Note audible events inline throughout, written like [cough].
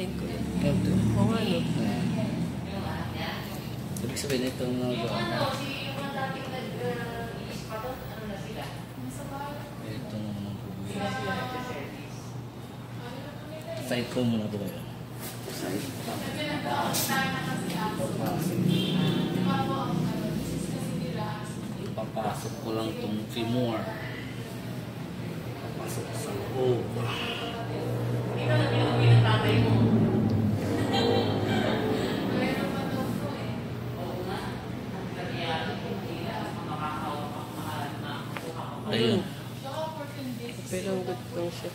rin ko yun. Ito. Oo nga, no? Ayan. Ibig sabihin itong mga Ito naman ang problema. Side ko muna ito kayo. Side ko. Papasok ko lang itong femur. Papasok sa loob. Pero good lang siya.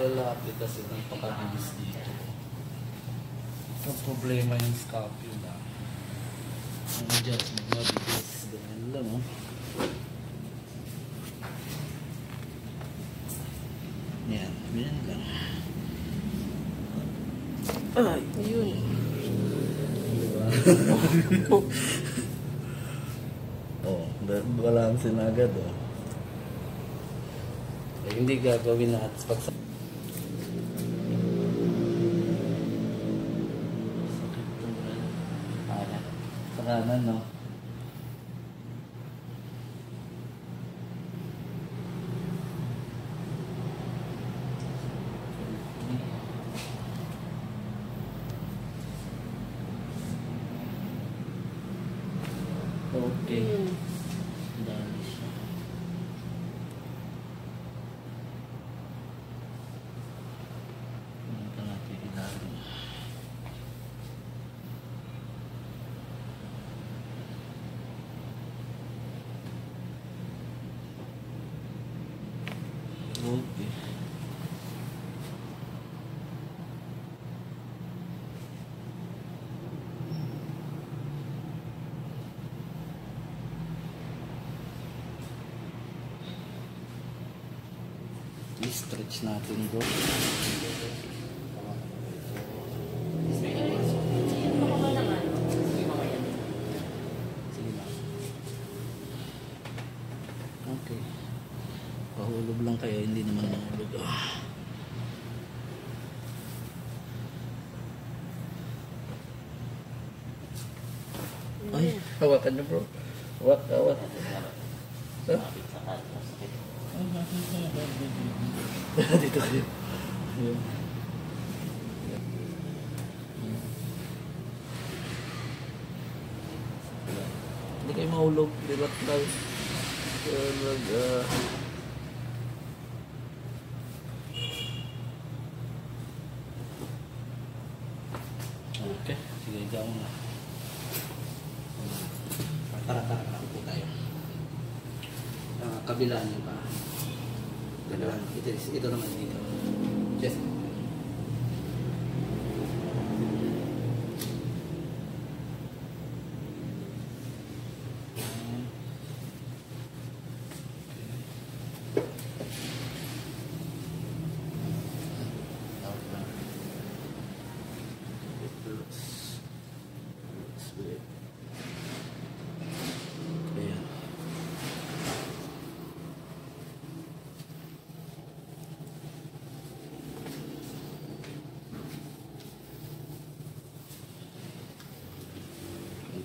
Lalaki kasi napakabilis dito. Ang problema yung scapula. Ang adjustment mabilis. Ganyan lang oh. Yan, ganyan lang. Ay, Ayun. diba? oh, balance na agad oh. Eh, hindi gagawin lahat pag Sa kanan, no? Okay. Ayun. Dami siya. Punta natin ilalim. Okay. I-stretch natin na. Okay. Pahulog lang kayo, hindi naman mahulog. Ah. Ay, hawakan niyo bro. Hawak, hawak. Huh? Dito kayo. Ayun. Hindi kayo mahulog. Relax lang. Talaga. Okay. Sige, ikaw na. Tara, tara, tara. Upo tayo. Kabila niyo pa. Ganun. Ito, ito naman dito. Yes.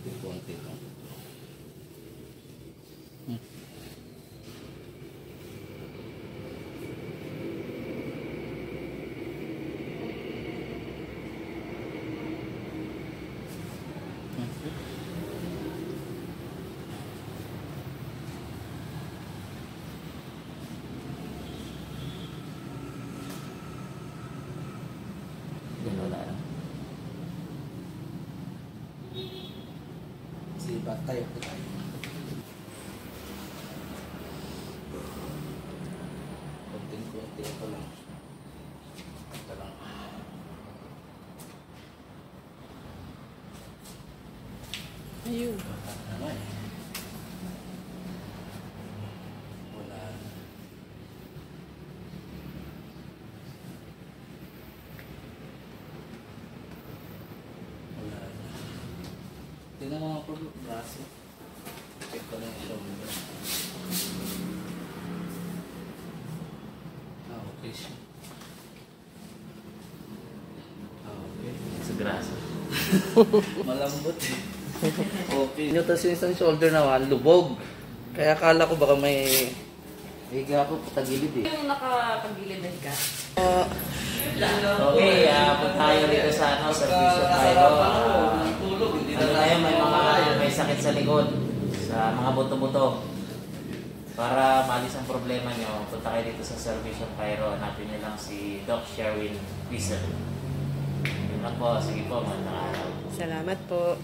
Konti-konti lang. Hmm. Yan wala lang. Ba't tayo po tayo? Konting-konti ito lang. Ito lang. Ayun. Ano eh? Mga pro braso. Check ko lang yung shoulder. Ah, okay siya. Ah, okay. Sa. Malambot eh. [laughs] okay. Yung tas yung isang shoulder naman, lubog. Kaya akala ko baka may... Higa ako, patagilid eh. Yung nakakagilid na ka. Ah, Okay, ah punta tayo dito sa ano, service tayo. Ah, tulog, hindi ano tayo, may mga may sakit sa likod, sa mga buto-buto. Para maalis ang problema nyo, punta kayo dito sa of Cairo. Hanapin nyo lang si Doc Sherwin Wieser. Yun lang po. Sige po, magandang araw. Salamat po.